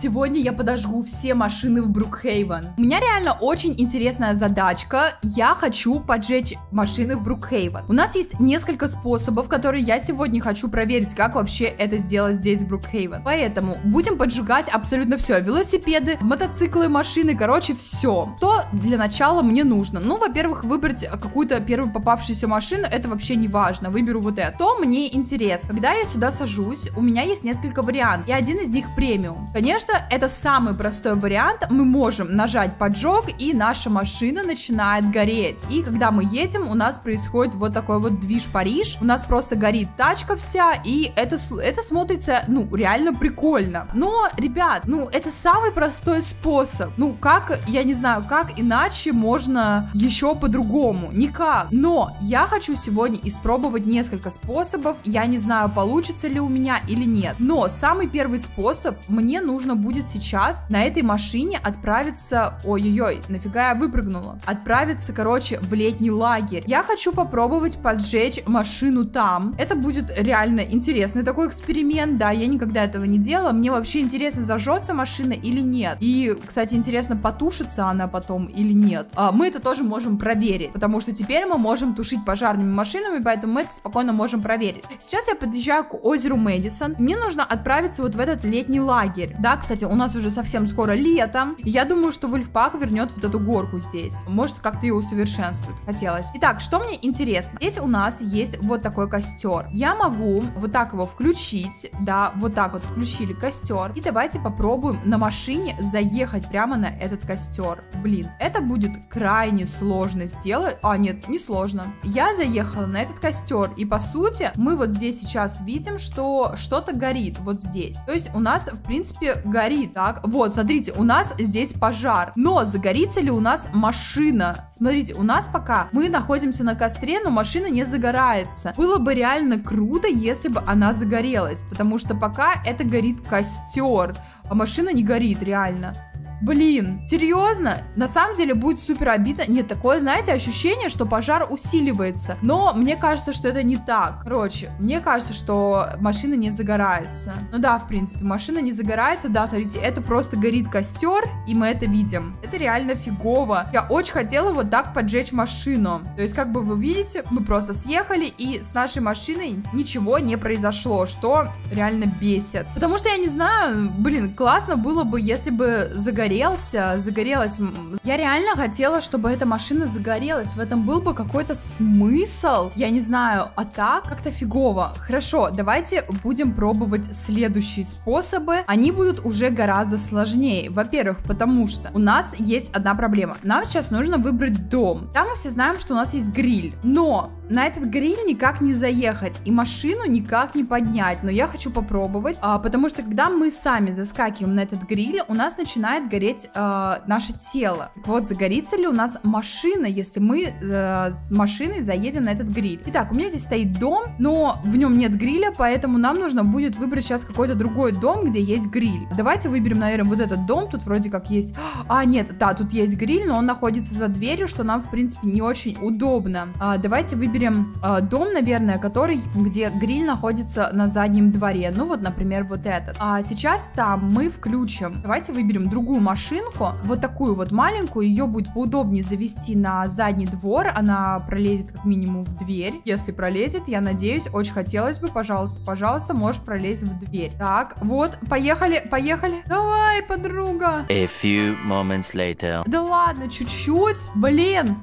Сегодня я подожгу все машины в Брукхейвен. У меня реально очень интересная задачка. Я хочу поджечь машины в Брукхейвен. У нас есть несколько способов, которые я сегодня хочу проверить, как вообще это сделать здесь, в Брукхейвен. Поэтому будем поджигать абсолютно все. Велосипеды, мотоциклы, машины, короче, все. Что для начала мне нужно? Ну, во-первых, выбрать какую-то первую попавшуюся машину, это вообще не важно. Выберу вот это. То мне интересно. Когда я сюда сажусь, у меня есть несколько вариантов, и один из них премиум. Конечно, это самый простой вариант. Мы можем нажать поджог, и наша машина начинает гореть. И когда мы едем, у нас происходит вот такой вот движ Париж. У нас просто горит тачка вся, и это, это смотрится, ну, реально прикольно. Но, ребят, ну, это самый простой способ. Ну, как, я не знаю, как иначе можно еще по-другому? Никак. Но я хочу сегодня испробовать несколько способов. Я не знаю, получится ли у меня или нет. Но самый первый способ, мне нужно будет сейчас на этой машине отправиться... Ой-ой-ой, нафига я выпрыгнула? Отправиться, короче, в летний лагерь. Я хочу попробовать поджечь машину там. Это будет реально интересный такой эксперимент, да, я никогда этого не делала. Мне вообще интересно, зажжется машина или нет. И, кстати, интересно, потушится она потом или нет. А, мы это тоже можем проверить, потому что теперь мы можем тушить пожарными машинами, поэтому мы это спокойно можем проверить. Сейчас я подъезжаю к озеру Мэдисон. Мне нужно отправиться вот в этот летний лагерь. Да, кстати, у нас уже совсем скоро лето. Я думаю, что Вульфпак вернет вот эту горку здесь. Может, как-то ее усовершенствует. Хотелось. Итак, что мне интересно? Здесь у нас есть вот такой костер. Я могу вот так его включить, да, вот так вот включили костер. И давайте попробуем на машине заехать прямо на этот костер. Блин, это будет крайне сложно сделать. А, нет, не сложно. Я заехала на этот костер, и по сути, мы вот здесь сейчас видим, что что-то горит вот здесь. То есть у нас, в принципе, горит, так? Вот, смотрите, у нас здесь пожар. Но загорится ли у нас машина? Смотрите, у нас пока мы находимся на костре, но машина не загорается. Было бы реально круто, если бы она загорелась, потому что пока это горит костер, а машина не горит реально. Блин, серьезно? На самом деле будет супер обидно. Нет, такое, знаете, ощущение, что пожар усиливается. Но мне кажется, что это не так. Короче, мне кажется, что машина не загорается. Ну да, в принципе, машина не загорается. Да, смотрите, это просто горит костер, и мы это видим. Это реально фигово. Я очень хотела вот так поджечь машину. То есть, как бы вы видите, мы просто съехали, и с нашей машиной ничего не произошло, что реально бесит. Потому что я не знаю, блин, классно было бы, если бы загорелось загорелся, загорелась. Я реально хотела, чтобы эта машина загорелась. В этом был бы какой-то смысл. Я не знаю, а так как-то фигово. Хорошо, давайте будем пробовать следующие способы. Они будут уже гораздо сложнее. Во-первых, потому что у нас есть одна проблема. Нам сейчас нужно выбрать дом. Там мы все знаем, что у нас есть гриль. Но на этот гриль никак не заехать и машину никак не поднять, но я хочу попробовать, а, потому что когда мы сами заскакиваем на этот гриль, у нас начинает гореть а, наше тело. Вот загорится ли у нас машина, если мы а, с машиной заедем на этот гриль. Итак, у меня здесь стоит дом, но в нем нет гриля, поэтому нам нужно будет выбрать сейчас какой-то другой дом, где есть гриль. Давайте выберем, наверное, вот этот дом, тут вроде как есть... А, нет, да, тут есть гриль, но он находится за дверью, что нам, в принципе, не очень удобно. А, давайте выберем э, дом, наверное, который, где гриль находится на заднем дворе. Ну вот, например, вот этот. А сейчас там мы включим. Давайте выберем другую машинку. Вот такую вот маленькую. Ее будет поудобнее завести на задний двор. Она пролезет как минимум в дверь. Если пролезет, я надеюсь, очень хотелось бы, пожалуйста, пожалуйста, можешь пролезть в дверь. Так, вот, поехали, поехали. Давай, подруга. A few moments later. Да ладно, чуть-чуть. Блин,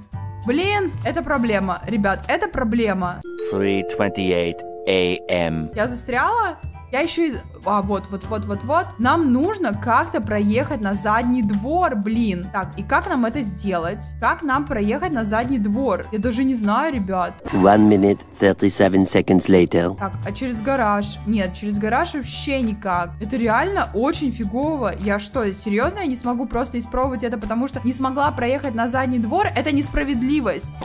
Блин, это проблема, ребят, это проблема. 3.28 a.m. Я застряла? Я еще... и, А, вот, вот, вот, вот, вот. Нам нужно как-то проехать на задний двор, блин. Так, и как нам это сделать? Как нам проехать на задний двор? Я даже не знаю, ребят. One minute, 37 seconds later. Так, а через гараж? Нет, через гараж вообще никак. Это реально очень фигово. Я что, серьезно? Я не смогу просто испробовать это, потому что не смогла проехать на задний двор? Это несправедливость.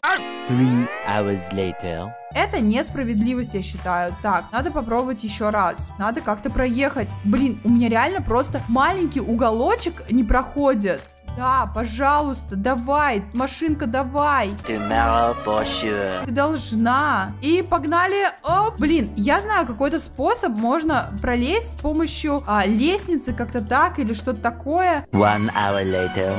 Three hours later. Это несправедливость, я считаю. Так, надо попробовать еще раз. Надо как-то проехать. Блин, у меня реально просто маленький уголочек не проходит. Да, пожалуйста, давай, машинка, давай. Tomorrow for sure. Ты должна. И погнали. О, блин, я знаю какой-то способ, можно пролезть с помощью а, лестницы как-то так или что-то такое. One hour later.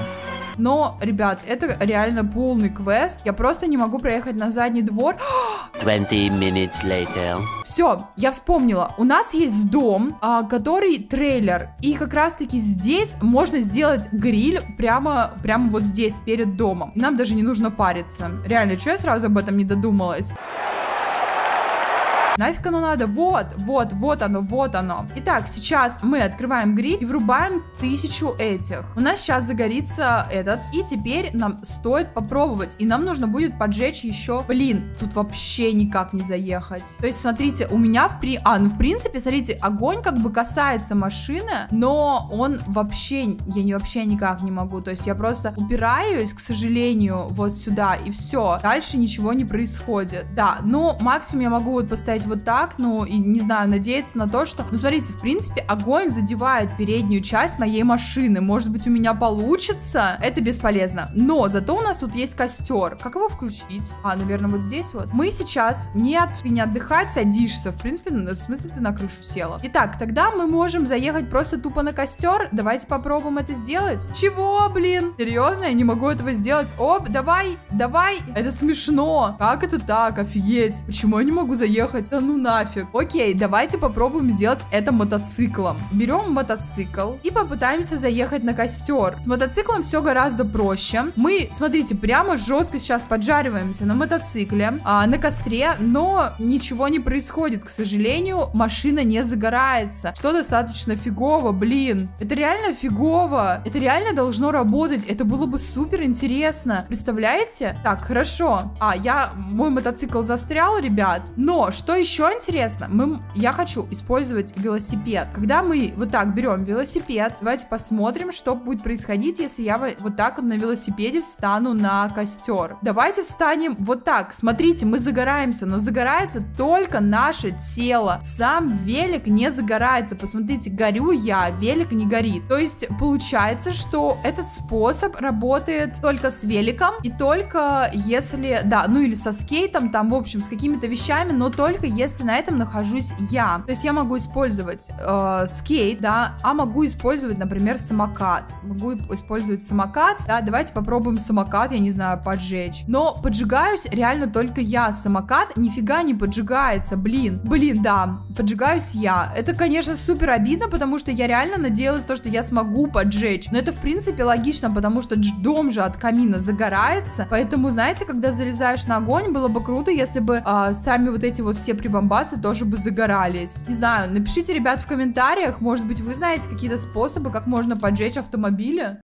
Но, ребят, это реально полный квест. Я просто не могу проехать на задний двор. 20 minutes later. Все, я вспомнила. У нас есть дом, а, который трейлер. И как раз-таки здесь можно сделать гриль прямо, прямо вот здесь, перед домом. И нам даже не нужно париться. Реально, что я сразу об этом не додумалась? Нафиг оно надо? Вот, вот, вот оно, вот оно. Итак, сейчас мы открываем гриль и врубаем тысячу этих. У нас сейчас загорится этот. И теперь нам стоит попробовать. И нам нужно будет поджечь еще... Блин, тут вообще никак не заехать. То есть, смотрите, у меня в при... А, ну в принципе, смотрите, огонь как бы касается машины, но он вообще... Я не вообще никак не могу. То есть я просто упираюсь, к сожалению, вот сюда, и все. Дальше ничего не происходит. Да, но максимум я могу вот поставить вот так, ну, и не знаю, надеяться на то, что... Ну, смотрите, в принципе, огонь задевает переднюю часть моей машины. Может быть, у меня получится? Это бесполезно. Но зато у нас тут есть костер. Как его включить? А, наверное, вот здесь вот. Мы сейчас... Нет, ты не отдыхать, садишься. В принципе, ну, в смысле, ты на крышу села. Итак, тогда мы можем заехать просто тупо на костер. Давайте попробуем это сделать. Чего, блин? Серьезно? Я не могу этого сделать. Оп, давай, давай. Это смешно. Как это так? Офигеть. Почему я не могу заехать? Да ну нафиг. Окей, давайте попробуем сделать это мотоциклом. Берем мотоцикл и попытаемся заехать на костер. С мотоциклом все гораздо проще. Мы, смотрите, прямо жестко сейчас поджариваемся на мотоцикле, а, на костре, но ничего не происходит. К сожалению, машина не загорается. Что достаточно фигово, блин. Это реально фигово. Это реально должно работать. Это было бы супер интересно. Представляете? Так, хорошо. А, я... Мой мотоцикл застрял, ребят. Но, что еще интересно? Мы... Я хочу использовать велосипед. Когда мы вот так берем велосипед, давайте посмотрим, что будет происходить, если я вот так вот на велосипеде встану на костер. Давайте встанем вот так. Смотрите, мы загораемся, но загорается только наше тело. Сам велик не загорается. Посмотрите, горю я, велик не горит. То есть получается, что этот способ работает только с великом и только если, да, ну или со скейтом, там, в общем, с какими-то вещами, но только если на этом нахожусь я. То есть я могу использовать э, скейт, да, а могу использовать, например, самокат. Могу использовать самокат, да, давайте попробуем самокат, я не знаю, поджечь. Но поджигаюсь реально только я. Самокат нифига не поджигается, блин. Блин, да, поджигаюсь я. Это, конечно, супер обидно, потому что я реально надеялась то, что я смогу поджечь. Но это, в принципе, логично, потому что дом же от камина загорается. Поэтому, знаете, когда залезаешь на огонь, было бы круто, если бы э, сами вот эти вот все прибамбасы тоже бы загорались. Не знаю, напишите, ребят, в комментариях, может быть, вы знаете какие-то способы, как можно поджечь автомобили?